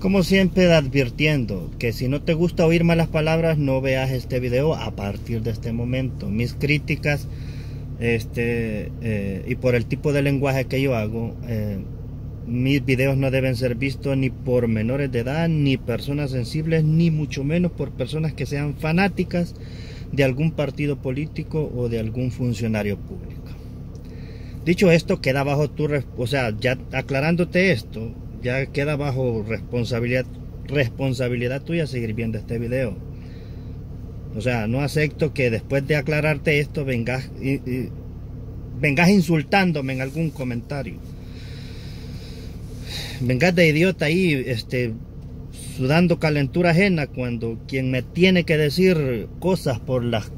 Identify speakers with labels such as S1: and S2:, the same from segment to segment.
S1: Como siempre advirtiendo que si no te gusta oír malas palabras no veas este video a partir de este momento. Mis críticas este, eh, y por el tipo de lenguaje que yo hago, eh, mis videos no deben ser vistos ni por menores de edad, ni personas sensibles, ni mucho menos por personas que sean fanáticas de algún partido político o de algún funcionario público. Dicho esto, queda bajo tu, o sea, ya aclarándote esto, ya queda bajo responsabilidad, responsabilidad tuya seguir viendo este video. O sea, no acepto que después de aclararte esto vengas, vengas insultándome en algún comentario. Vengas de idiota ahí, este, sudando calentura ajena cuando quien me tiene que decir cosas por las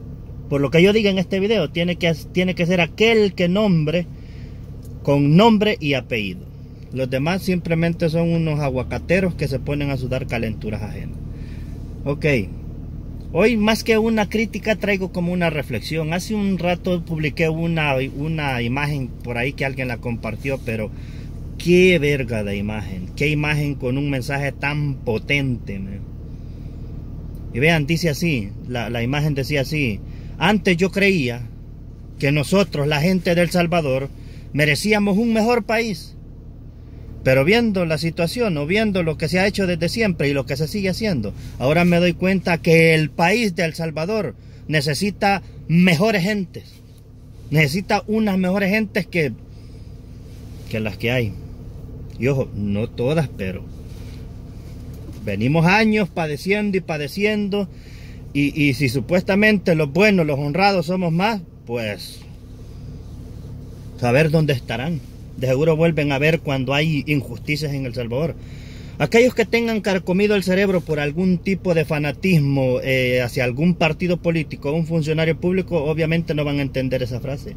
S1: por lo que yo diga en este video tiene que, tiene que ser aquel que nombre con nombre y apellido. Los demás simplemente son unos aguacateros que se ponen a sudar calenturas ajenas. Ok. Hoy más que una crítica traigo como una reflexión. Hace un rato publiqué una, una imagen por ahí que alguien la compartió, pero qué verga de imagen. Qué imagen con un mensaje tan potente. Y vean, dice así, la, la imagen decía así. Antes yo creía que nosotros, la gente del Salvador, merecíamos un mejor país. Pero viendo la situación o viendo lo que se ha hecho desde siempre y lo que se sigue haciendo, ahora me doy cuenta que el país de El Salvador necesita mejores gentes. Necesita unas mejores gentes que, que las que hay. Y ojo, no todas, pero venimos años padeciendo y padeciendo. Y, y si supuestamente los buenos, los honrados somos más, pues saber dónde estarán de seguro vuelven a ver cuando hay injusticias en El Salvador. Aquellos que tengan carcomido el cerebro por algún tipo de fanatismo eh, hacia algún partido político o un funcionario público, obviamente no van a entender esa frase.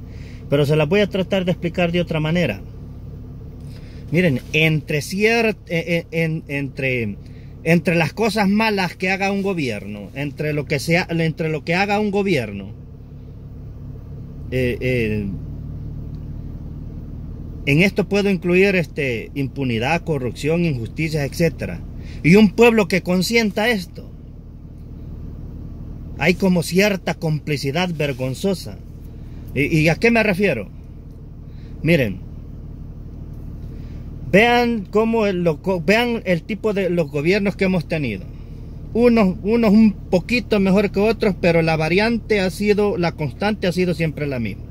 S1: Pero se la voy a tratar de explicar de otra manera. Miren, entre, ciert, eh, eh, entre, entre las cosas malas que haga un gobierno, entre lo que, entre lo que haga un gobierno, eh, en esto puedo incluir este, impunidad, corrupción, injusticias, etc. Y un pueblo que consienta esto. Hay como cierta complicidad vergonzosa. ¿Y, a qué me refiero? Miren, vean cómo vean el tipo de los gobiernos que hemos tenido. Unos, unos un poquito mejor que otros, pero la variante ha sido, la constante ha sido siempre la misma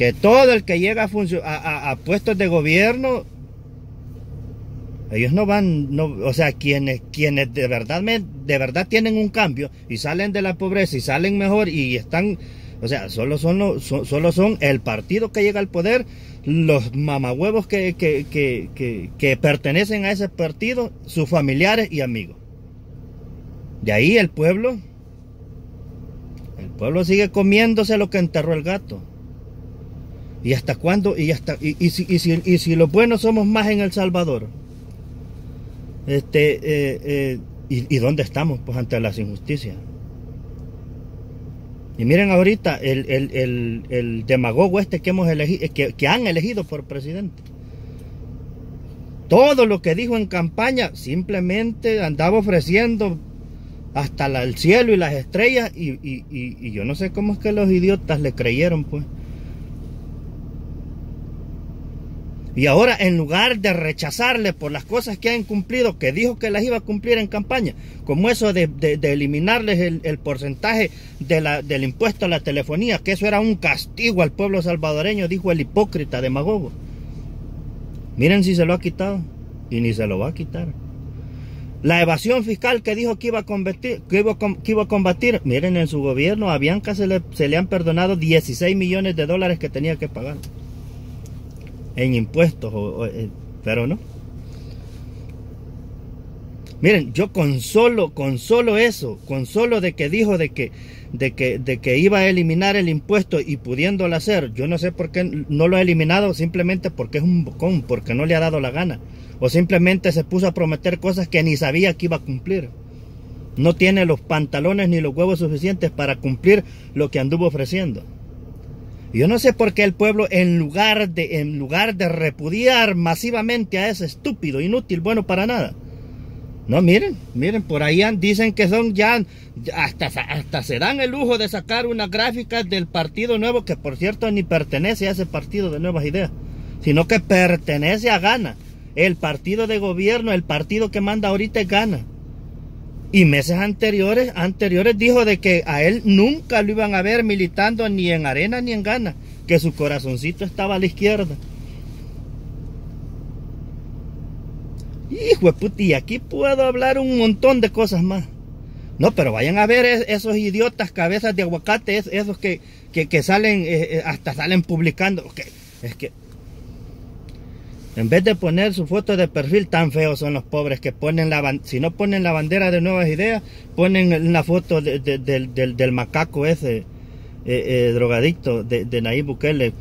S1: que todo el que llega a, a, puestos de gobierno, ellos no van, o sea, quienes, quienes de verdad, de verdad tienen un cambio y salen de la pobreza y salen mejor y están, o sea, solo son, solo son el partido que llega al poder, los mamahuevos que, que, que, que pertenecen a ese partido, sus familiares y amigos. De ahí el pueblo, el pueblo sigue comiéndose lo que enterró el gato. ¿Y hasta cuándo? Y, hasta, y, si, y, si, y si los buenos somos más en El Salvador, este, eh, eh, ¿y, dónde estamos pues ante las injusticias? Y miren ahorita el, el, el, el demagogo este que, hemos elegido, que, que han elegido por presidente. Todo lo que dijo en campaña simplemente andaba ofreciendo hasta el cielo y las estrellas y, y, y, yo no sé cómo es que los idiotas le creyeron pues. Y ahora en lugar de rechazarle por las cosas que ha incumplido, que dijo que las iba a cumplir en campaña, como eso de, eliminarles el, porcentaje de del impuesto a la telefonía, que eso era un castigo al pueblo salvadoreño, dijo el hipócrita demagogo. Miren si se lo ha quitado y ni se lo va a quitar. La evasión fiscal que dijo que iba a combatir, miren en su gobierno a Bianca le, se le han perdonado 16 millones de dólares que tenía que pagar en impuestos, eh, pero no. Miren, yo con solo, con solo eso, con solo de que dijo de que, de que, de que iba a eliminar el impuesto y pudiéndolo hacer, yo no sé por qué no lo ha eliminado, simplemente porque es un bocón, porque no le ha dado la gana. O simplemente se puso a prometer cosas que ni sabía que iba a cumplir. No tiene los pantalones ni los huevos suficientes para cumplir lo que anduvo ofreciendo. Yo no sé por qué el pueblo, en lugar de, en lugar de repudiar masivamente a ese estúpido, inútil, bueno para nada, No, miren, miren, por ahí dicen que son ya, hasta, hasta se dan el lujo de sacar una gráfica del Partido Nuevo, que por cierto ni pertenece a ese partido de Nuevas Ideas, sino que pertenece a Gana. El partido de gobierno, el partido que manda ahorita es Gana. Y meses anteriores, anteriores dijo de que a él nunca lo iban a ver militando ni en arena ni en Gana, que su corazoncito estaba a la izquierda. Hijo de aquí puedo hablar un montón de cosas más. No, pero vayan a ver esos idiotas cabezas de aguacate, esos que, que, salen, eh, eh, hasta salen publicando. Es que en vez de poner su foto de perfil, tan feos son los pobres que ponen la si no ponen la bandera de nuevas ideas, ponen una foto del, macaco ese eh, drogadicto de, de Nayib Bukele.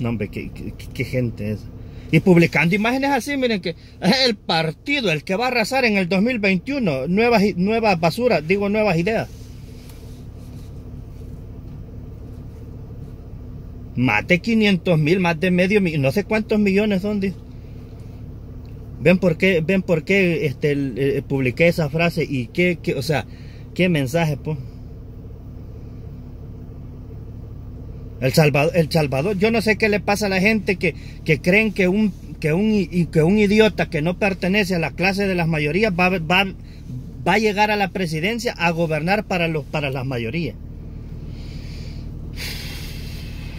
S1: No, hombre, qué, qué gente es y publicando imágenes así, miren que es el partido el que va a arrasar en el 2021, nuevas, nuevas basuras, digo nuevas ideas. Más de 500 mil, más de medio millón, no sé cuántos millones son. Ven por qué, ven por qué este, eh, publiqué esa frase y qué, qué, o sea, qué mensaje, pues. El Salvador, el Salvador, yo no sé qué le pasa a la gente que, que creen que un, que, un, que un idiota que no pertenece a la clase de las mayorías va, va, va a llegar a la presidencia a gobernar para, los, para las mayorías.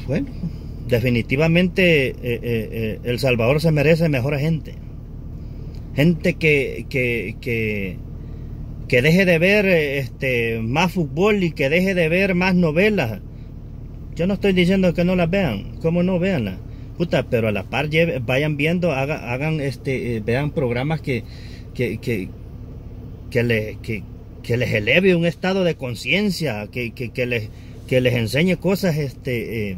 S1: Bueno, definitivamente eh, eh, eh, El Salvador se merece mejor gente. Gente que, que, que, que deje de ver este, más fútbol y que deje de ver más novelas yo no estoy diciendo que no las vean, ¿cómo no veanlas? Puta, pero a la par vayan viendo, hagan, este, vean programas que, que, que, que, les eleve un estado de conciencia, que, que, les, que les enseñe cosas este,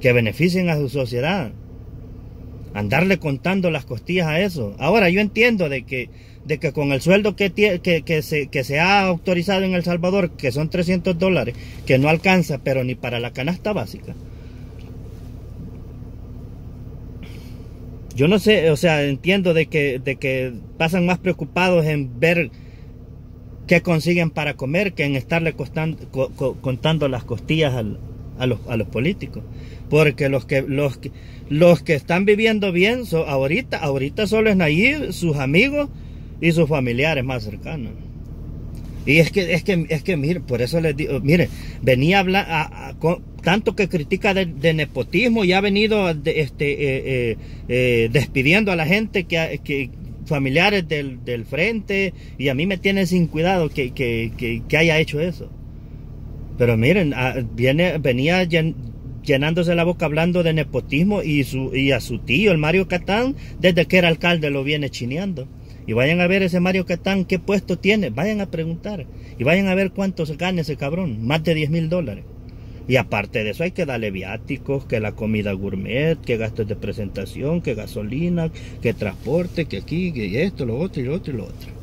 S1: que beneficien a su sociedad. Andarle contando las costillas a eso. Ahora yo entiendo de que de que con el sueldo que, que, se, que se ha autorizado en El Salvador, que son 300 dólares, que no alcanza, pero ni para la canasta básica. Yo no sé, o sea, entiendo de que, de que pasan más preocupados en ver qué consiguen para comer que en estarle contando las costillas a, los, a los políticos. Porque los que, los que, los que están viviendo bien, ahorita, ahorita solo es Nayib, sus amigos y sus familiares más cercanos. Y es que, es que, es que, mire, por eso les digo, mire, venía a tanto que critica de, nepotismo y ha venido este, eh, eh, eh, despidiendo a la gente que, que familiares del, del, frente y a mí me tiene sin cuidado que, que, que haya hecho eso. Pero miren, viene, venía llenándose la boca hablando de nepotismo y, su, y a su tío, el Mario Catán, desde que era alcalde lo viene chineando. Y vayan a ver ese Mario Catán, qué puesto tiene. Vayan a preguntar. Y vayan a ver cuánto se gana ese cabrón. Más de 10 mil dólares. Y aparte de eso hay que darle viáticos, que la comida gourmet, que gastos de presentación, que gasolina, que transporte, que aquí, que esto, lo otro y lo otro y lo otro.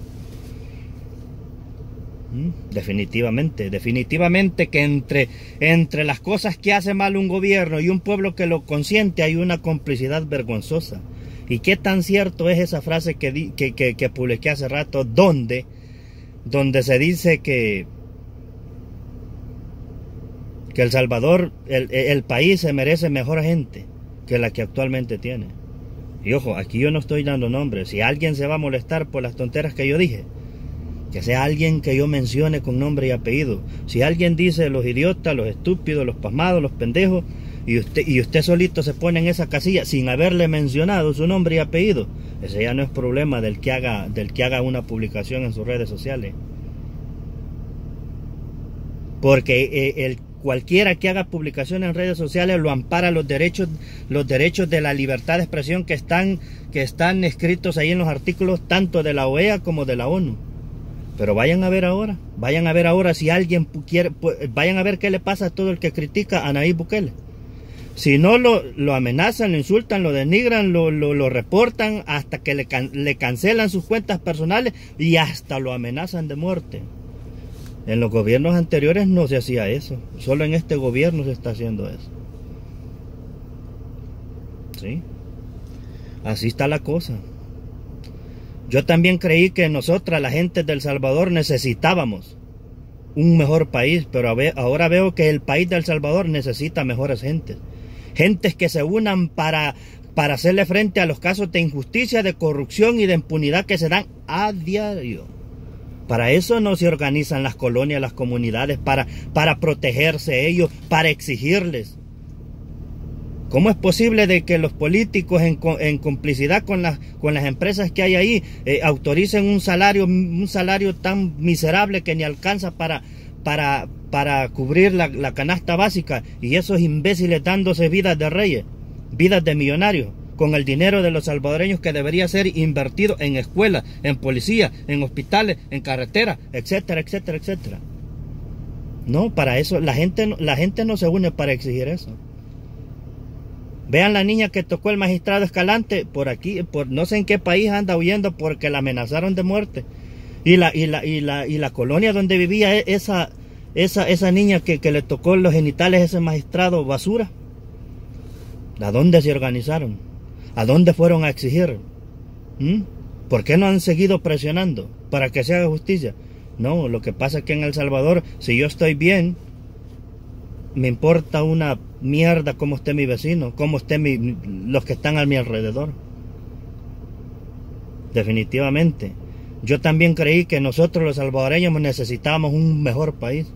S1: ¿Mm? Definitivamente, definitivamente que entre, entre las cosas que hace mal un gobierno y un pueblo que lo consiente hay una complicidad vergonzosa. ¿Y qué tan cierto es esa frase que, que, que, publiqué hace rato? Donde, donde se dice que, que El Salvador, el, el país se merece mejor gente que la que actualmente tiene. Y ojo, aquí yo no estoy dando nombres. Si alguien se va a molestar por las tonteras que yo dije, que sea alguien que yo mencione con nombre y apellido. Si alguien dice los idiotas, los estúpidos, los pasmados, los pendejos, y usted, y usted solito se pone en esa casilla sin haberle mencionado su nombre y apellido, ese ya no es problema del que haga, del que haga una publicación en sus redes sociales. Porque eh, el, cualquiera que haga publicación en redes sociales lo ampara los derechos, los derechos de la libertad de expresión que están, que están escritos ahí en los artículos tanto de la OEA como de la ONU. Pero vayan a ver ahora, vayan a ver ahora si alguien quiere, vayan a ver qué le pasa a todo el que critica a Nayib Bukele. Si no lo, lo amenazan, lo insultan, lo denigran, lo, lo, reportan hasta que le, le cancelan sus cuentas personales y hasta lo amenazan de muerte. En los gobiernos anteriores no se hacía eso. Solo en este gobierno se está haciendo eso. ¿Sí? Así está la cosa. Yo también creí que nosotras, la gente del Salvador, necesitábamos un mejor país, pero ahora veo que el país del Salvador necesita mejores gentes. Gentes que se unan para, para hacerle frente a los casos de injusticia, de corrupción y de impunidad que se dan a diario. Para eso no se organizan las colonias, las comunidades, para, para protegerse ellos, para exigirles. ¿Cómo es posible de que los políticos en, complicidad con las, con las empresas que hay ahí eh, autoricen un salario, un salario tan miserable que ni alcanza para, para, para cubrir la, la canasta básica y esos imbéciles dándose vidas de reyes, vidas de millonarios? con el dinero de los salvadoreños que debería ser invertido en escuelas, en policía, en hospitales, en carreteras, etcétera, etcétera, etcétera. No, para eso la gente, la gente no se une para exigir eso. Vean la niña que tocó el magistrado Escalante por aquí, por no sé en qué país anda huyendo porque la amenazaron de muerte. Y la, y la, y la, y la colonia donde vivía e, esa, esa, esa niña que, que le tocó los genitales a ese magistrado basura. ¿A dónde se organizaron? ¿A dónde fueron a exigir? ¿Mm? ¿Por qué no han seguido presionando para que se haga justicia? No, lo que pasa es que en El Salvador, si yo estoy bien, me importa una mierda cómo esté mi vecino, cómo estén los que están a mi alrededor. Definitivamente. Yo también creí que nosotros los salvadoreños necesitábamos un mejor país.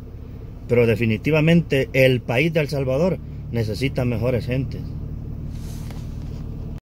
S1: Pero definitivamente el país de El Salvador necesita mejores gentes.